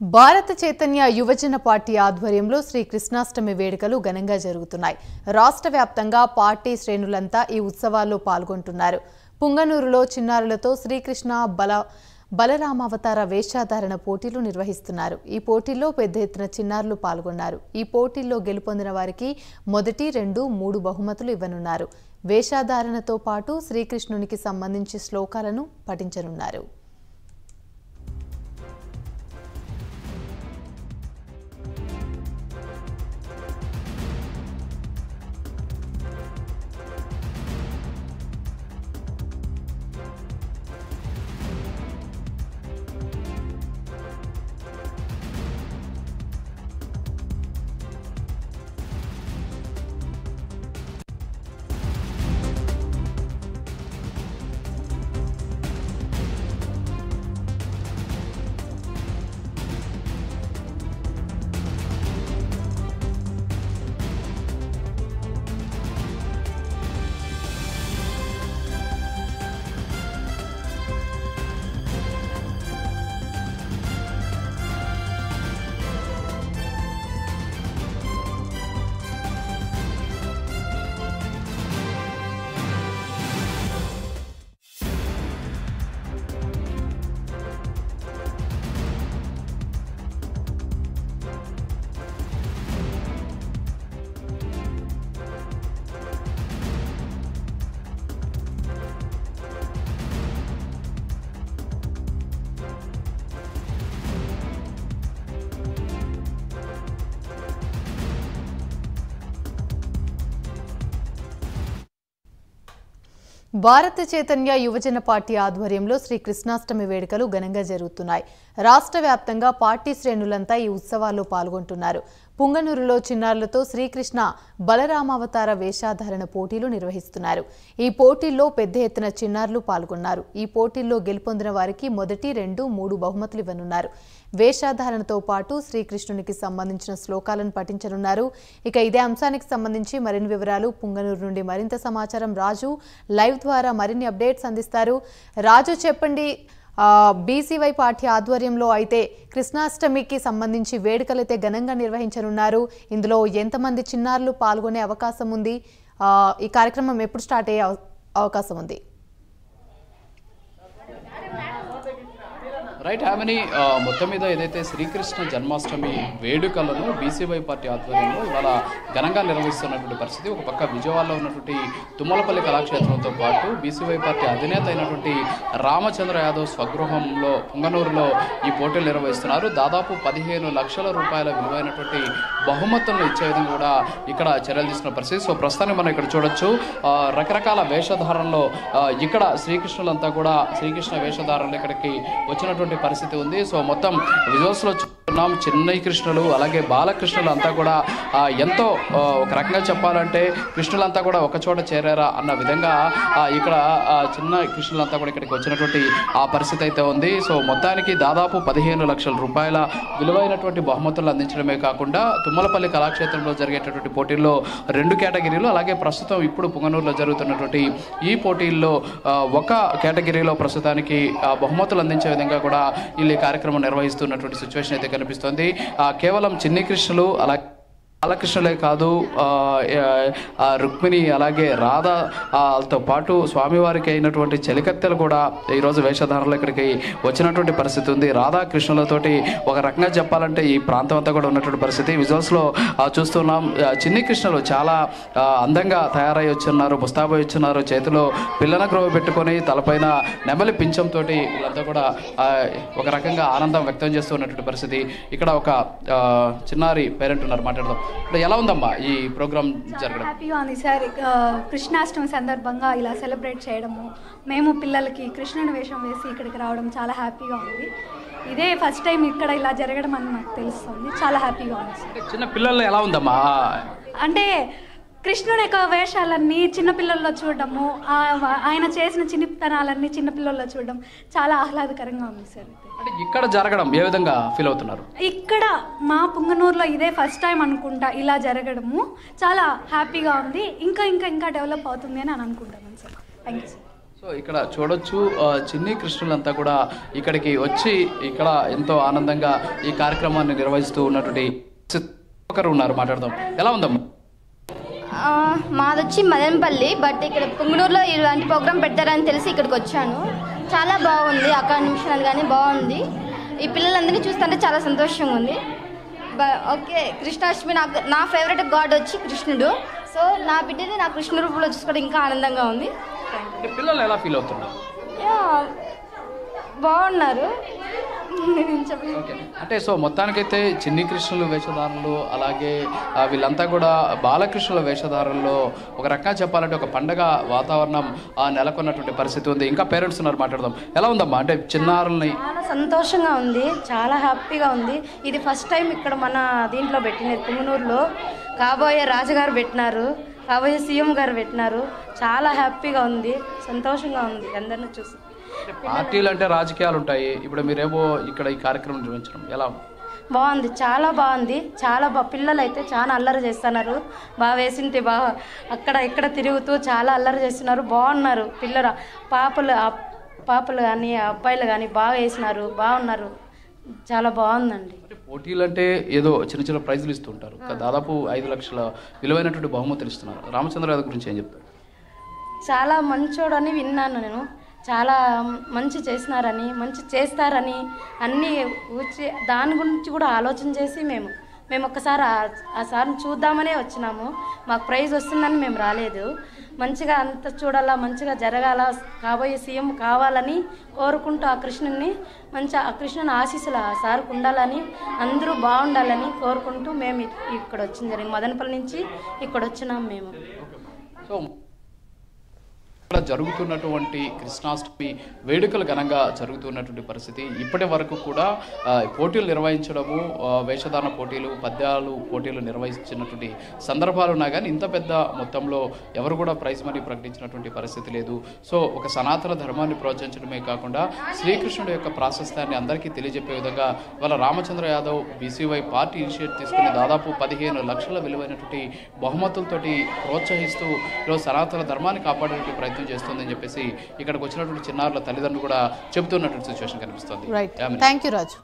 భారత చైతన్య యువజన పార్టీ ఆధ్వర్యంలో శ్రీ కృష్ణాష్టమి వేడుకలు ఘనంగా జరుగుతున్నాయి. రాష్ట్ర వ్యాప్తంగా పార్టీ శ్రేణులంతా ఈ ఉత్సవాల్లో పాల్గొంటున్నారు. పుంగనూరులో చిన్నారులతో శ్రీకృష్ణ బల బలరామావతార వేషాధారణ పోటీలు నిర్వహిస్తున్నారు. ఈ పోటీల్లో పెద్ద ఎత్తున చిన్నారులు పాల్గొన్నారు. ఈ పోటీల్లో గెలుపొందిన వారికి మొదటి రెండు మూడు బహుమతులు ఇవ్వనున్నారు. వేషాధారణతో పాటు శ్రీకృష్ణునికి సంబంధించి శ్లోకాలను పఠించనున్నారు. భారత చైతన్య యువజన పార్టీ ఆధ్వర్యంలో శ్రీ కృష్ణాష్టమి వేడుకలు ఘనంగా జరుగుతున్నాయి. రాష్ట్ర వ్యాప్తంగా పార్టీ శ్రేణులంతా ఈ ఉత్సవాల్లో పాల్గొంటున్నారు. పుంగనూరులో చిన్నారులతో శ్రీకృష్ణ బలరామావతార వేషాధారణ పోటీలు నిర్వహిస్తున్నారు. ఈ పోటీల్లో పెద్ద ఎత్తున చిన్నారులు పాల్గొన్నారు. ఈ పోటీల్లో గెలుపొందిన వారికి మొదటి రెండు మూడు బహుమతులు ఇవ్వనున్నారు. వేషాధారణతో పాటు శ్రీకృష్ణునికి సంబంధించిన శ్లోకాలను పఠించనున్నారు. ఇక ఇదే అంశానికి సంబంధించి మరిన్ని వివరాలు పుంగనూరు నుండి మరింత సమాచారం రాజు లైవ్ ద్వారా మరిన్ని అప్డేట్స్ అందిస్తారు. రాజు చెప్పండి. బీసీవై పార్టీ ఆధ్వర్యంలో అయితే కృష్ణాష్టమికి సంబంధించి వేడుకలైతే ఘనంగా నిర్వహించనున్నారు. ఇందులో ఎంతమంది చిన్నారులు పాల్గొనే అవకాశం ఉంది? ఈ కార్యక్రమం ఎప్పుడు స్టార్ట్ అయ్యే అవ- అవకాశం ఉంది? రైట్ హామని uh, మొత్తం మీద ఏదైతే శ్రీకృష్ణ జన్మాష్టమి వేడుకలను బీసీవై పార్టీ ఆధ్వర్యంలో ఇవాళ ఘనంగా నిర్వహిస్తున్నటువంటి పరిస్థితి ఒక పక్క విజయవాడలో ఉన్నటువంటి తుమ్మలపల్లి కళాక్షేత్రంతో పాటు బీసీవై పార్టీ అధినేత అయినటువంటి రామచంద్ర యాదవ్ స్వగృహంలో పుంగనూరులో ఈ పోటీలు నిర్వహిస్తున్నారు. దాదాపు పదిహేను లక్షల రూపాయల విలువైనటువంటి బహుమతులను ఇచ్చే విధంగా కూడా ఇక్కడ చర్యలు తీసుకున్న పరిస్థితి. సో ప్రస్తుతానికి మనం ఇక్కడ చూడొచ్చు. రకరకాల వేషధారణలో ఇక్కడ శ్రీకృష్ణులంతా కూడా శ్రీకృష్ణ వేషధారణలు ఇక్కడికి వచ్చినటువంటి పరిస్థితి ఉంది. సో మొత్తం విజువల్స్లో చూస్తున్నాం. చిన్న కృష్ణులు అలాగే బాలకృష్ణులు అంతా కూడా ఎంతో ఒక రకంగా చెప్పాలంటే కృష్ణులంతా కూడా ఒక చోట చేరారా అన్న విధంగా ఇక్కడ చిన్న కృష్ణులంతా కూడా ఇక్కడికి వచ్చినటువంటి ఆ పరిస్థితి అయితే ఉంది. సో మొత్తానికి దాదాపు పదిహేను లక్షల రూపాయల విలువైనటువంటి బహుమతులు అందించడమే కాకుండా తుమ్మలపల్లి కళాక్షేత్రంలో జరిగేటటువంటి పోటీల్లో రెండు కేటగిరీలు అలాగే ప్రస్తుతం ఇప్పుడు పుంగనూరులో జరుగుతున్నటువంటి ఈ పోటీల్లో ఒక కేటగిరీలో ప్రస్తుతానికి ఆ, బహుమతులు అందించే విధంగా కూడా వీళ్ళు ఈ కార్యక్రమం నిర్వహిస్తున్నటువంటి సిచ్యువేషన్ అయితే కనిపిస్తోంది. ఆ, కేవలం చిన్ని కృష్ణులు అలా బాలకృష్ణులే కాదు రుక్మిణి అలాగే రాధ పాటు స్వామివారికి అయినటువంటి చెలికత్తెలు కూడా ఈరోజు వేషధారణలు ఇక్కడికి వచ్చినటువంటి పరిస్థితి ఉంది. రాధాకృష్ణులతోటి ఒక రకంగా చెప్పాలంటే ఈ ప్రాంతం అంతా కూడా ఉన్నటువంటి పరిస్థితి. విజువల్స్లో చూస్తున్నాం చిన్ని కృష్ణులు చాలా అందంగా తయారై వచ్చున్నారు ముస్తాబై వచ్చున్నారు. చేతిలో పిల్లన గ్రోవ పెట్టుకొని తలపైన నెమలి పింఛంతో వీళ్ళంతా కూడా ఒక రకంగా ఆనందం వ్యక్తం చేస్తున్నటువంటి పరిస్థితి. ఇక్కడ ఒక చిన్నారి పేరెంట్ ఉన్నారు. మాట్లాడదాం. ఇప్పుడు ఎలా ఉందమ్మా ఈ ప్రోగ్రామ్ జరగడం? హ్యాపీగా ఉంది సార్ కృష్ణాష్టమి సందర్భంగా ఇలా సెలబ్రేట్ చేయడము మేము పిల్లలకి కృష్ణుని వేషం వేసి ఇక్కడికి రావడం చాలా హ్యాపీగా ఉంది. ఇదే ఫస్ట్ టైం ఇక్కడ ఇలా జరగడం అని నాకు తెలుస్తుంది. చాలా హ్యాపీగా ఉంది చిన్న పిల్లల్లో ఎలా ఉందమ్మా? అంటే కృష్ణుని యొక్క వేషాలన్నీ చిన్నపిల్లల్లో చూడడము ఆయన చేసిన చిన్నతనాలన్నీ చిన్నపిల్లల్లో చూడడం చాలా ఆహ్లాదకరంగా ఉంది సార్ అంటే ఇక్కడ జరగడం ఏ విధంగా ఫీల్ అవుతున్నారు? ఇక్కడ మా పుంగనూరులో ఇదే ఫస్ట్ టైం అనుకుంటా ఇలా జరగడము. చాలా హ్యాపీగా ఉంది. ఇంకా ఇంకా ఇంకా డెవలప్ అవుతుంది అని అని అనుకుంటున్నాను sir. Thank you sir so ఇక్కడ చూడొచ్చు చిన్ని కృష్ణులంతా కూడా ఇక్కడికి వచ్చి ఇక్కడ ఎంతో ఆనందంగా ఈ కార్యక్రమాన్ని నిర్వహిస్తూ ఉన్నటువంటి ఒకరు ఉన్నారు మాట్లాడదాం. ఎలా ఉందమ్మా? మాదొచ్చి మదనపల్లి బట్ ఇక్కడ పుంగనూరులో ఇలాంటి ప్రోగ్రామ్ పెట్టారని తెలిసి ఇక్కడికి వచ్చాను. చాలా బాగుంది అక్కడ నిమిషాలు కానీ బాగుంది. ఈ పిల్లలందరినీ చూస్తుంటే చాలా సంతోషంగా ఉంది. బ- ఓకే కృష్ణాష్టమి నాకు నా ఫేవరెట్ గాడ్ వచ్చి కృష్ణుడు. సో నా బిడ్డని నా కృష్ణ రూపంలో చూసుకోవడం ఇంకా ఆనందంగా ఉంది. పిల్లలు ఎలా ఫీల్ అవుతున్నారు? బాగున్నారు. అంటే సో మొత్తానికైతే చిన్ని కృష్ణుల వేషధారులు అలాగే వీళ్ళంతా కూడా బాలకృష్ణుల వేషధారుల్లో ఒక రకంగా చెప్పాలంటే ఒక పండగ వాతావరణం నెలకొన్నటువంటి పరిస్థితి ఉంది. ఇంకా పేరెంట్స్ ఉన్నారు మాట్లాడదాం. ఎలా ఉందమ్మా? అంటే చిన్నారుల్ని చాలా సంతోషంగా ఉంది చాలా హ్యాపీగా ఉంది. ఇది ఫస్ట్ టైం ఇక్కడ మన దీంట్లో పెట్టినది పుంగనూరులో కాబోయే రాజుగారు పెట్టినారు కాబోయే సీఎం గారు పెట్టినారు. చాలా హ్యాపీగా ఉంది సంతోషంగా ఉంది. అందరిని చూసి. పార్టీలు అంటే రాజకీయాలు ఉంటాయి ఇప్పుడు మీరేమో ఇక్కడ ఈ కార్యక్రమం నిర్వహించడం. ఎలా? బాగుంది. చాలా బాగుంది. చాలా బా పిల్లలు అయితే చాలా అల్లరి చేస్తున్నారు. బాగా వేసింటే బాగా అక్కడ ఇక్కడ తిరుగుతూ చాలా అల్లరి చేస్తున్నారు. బాగున్నారు. పిల్లలు పాపలు పాపలు కానీ అబ్బాయిలు కానీ బాగా వేసినారు. బాగున్నారు. చాలా బాగుందండి. పోటీలు అంటే ఏదో చిన్న చిన్న ప్రైజులు ఇస్తూ ఉంటారు దాదాపు ఐదు లక్షల విలువైనటువంటి బహుమతులు ఇస్తున్నారు. రామచంద్ర యాదవ్ గురించి ఏం చెప్తారు? చాలా మంచోడని విన్నాను నేను. చాలా మంచి చేసినారని మంచి చేస్తారని అన్నీ ఊచి దాని గురించి కూడా ఆలోచన చేసి మేము మేము ఒక్కసారి ఆ- సార్ని చూద్దామనే వచ్చినాము. మాకు ప్రైజ్ వస్తుందని మేము రాలేదు. మంచిగా అంత చూడాలా మంచిగా జరగాల కాబోయే సీఎం కావాలని కోరుకుంటూ ఆ కృష్ణుని మంచి ఆ కృష్ణుని ఆశీస్సులు ఆ సార్కు ఉండాలని అందరూ బాగుండాలని కోరుకుంటూ మేము ఇక్కడ వచ్చింది మదనపల్లి నుంచి ఇక్కడ వచ్చినాం మేము. సో ఇక్కడ జరుగుతున్నటువంటి కృష్ణాష్టమి వేడుకలు ఘనంగా జరుగుతున్నటువంటి పరిస్థితి. ఇప్పటి వరకు కూడా పోటీలు నిర్వహించడము వేషధారణ పోటీలు పద్యాలు పోటీలు నిర్వహించినటువంటి సందర్భాలు ఉన్నా కానీ ఇంత పెద్ద మొత్తంలో ఎవరు కూడా ప్రైజ్ మనీ ప్రకటించినటువంటి పరిస్థితి లేదు. సో ఒక సనాతన ధర్మాన్ని ప్రోత్సహించడమే కాకుండా శ్రీకృష్ణుడి యొక్క ప్రాశస్త్యాన్ని అందరికీ తెలియజెప్పే విధంగా ఇవాళ Ramachandra Yadav BCY party initiate తీసుకుని దాదాపు పదిహేను లక్షల విలువైనటువంటి బహుమతులతోటి ప్రోత్సహిస్తూ ఈరోజు సనాతన ధర్మాన్ని కాపాడేటువంటి ప్రయత్నం చేస్తుందని చెప్పేసి ఇక్కడికి వచ్చినటువంటి చిన్నారుల తల్లిదండ్రులు కూడా చెబుతున్నటువంటి సిచ్యువేషన్ కనిపిస్తుంది. Thank you Raju